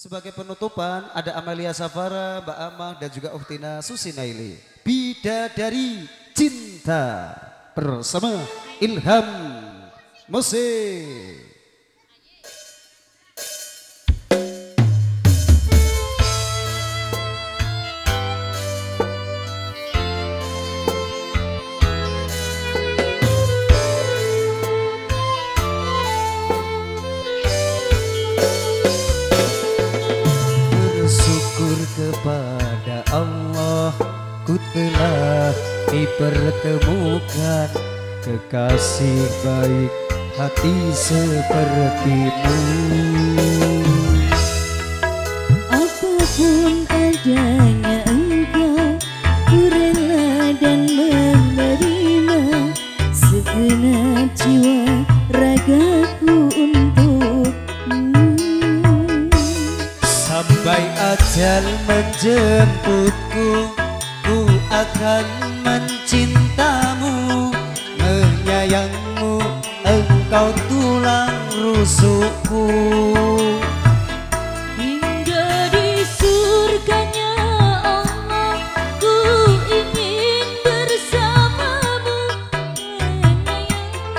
Sebagai penutupan ada Amalia Safara, Mbak Amah dan juga Uktina Susinaili. Bidadari Cinta bersama Ilham Musik. Dipertemukan Kekasih baik hati sepertimu. Apa pun adanya engkau Ku rela dan menerima. Segenap jiwa ragaku untukmu. Sampai ajal menjemputku Ku akan mencintamu Menyayangmu Engkau tulang rusukku. Hingga di surganya Allah Ku ingin bersamamu. Menyayangi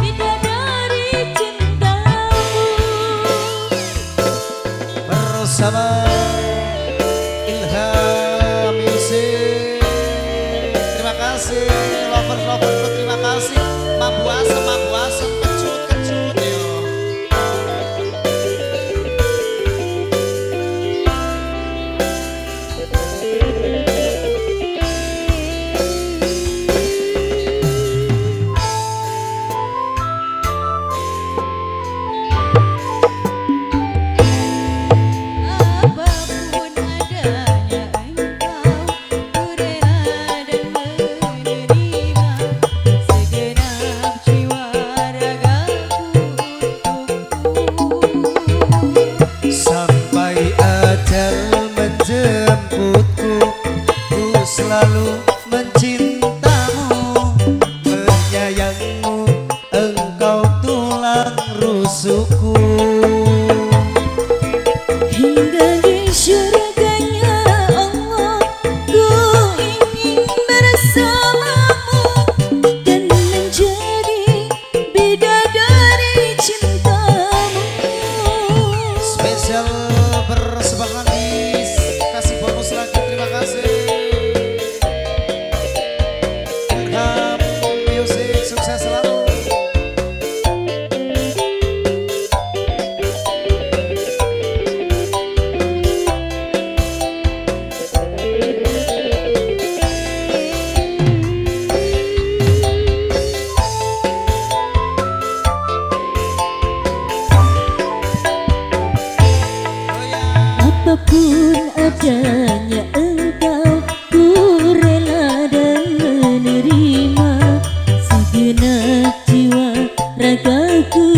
bidadari cintamu. Bersama nosotros.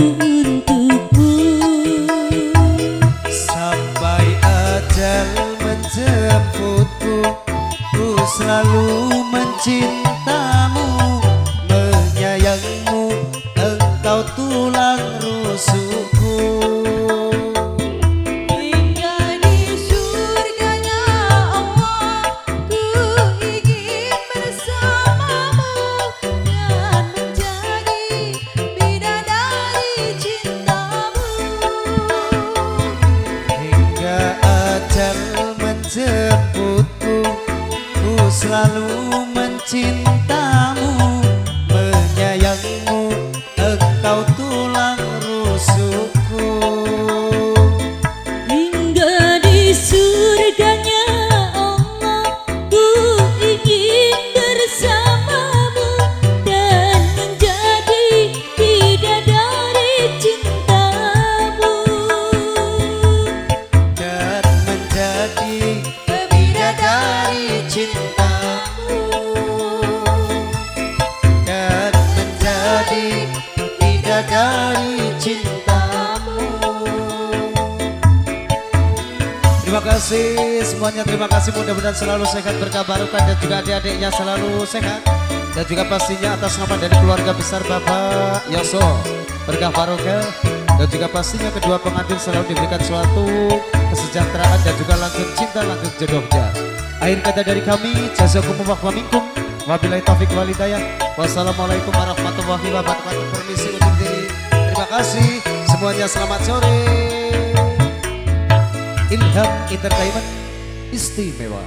Untukmu? Sampai ajal menjemputku Ku selalu mencintamu. Menyayangmu Engkau tulang Ku selalu kasih semuanya. Terima kasih mudah-mudahan selalu sehat berkah barokah dan juga adik-adiknya selalu sehat. Dan juga pastinya atas nama dari keluarga besar Bapak Yoso berkah barokah. Dan juga pastinya kedua pengantin selalu diberikan suatu kesejahteraan dan juga langgeng cinta langgeng jodohnya. Akhir kata dari kami jazakumullah wa minkum. Wabillahi taufik walidayah wassalamualaikum warahmatullahi wabarakatuh. Permisi undur diri. Terima kasih. Semuanya selamat sore Ilham Entertainment istimewa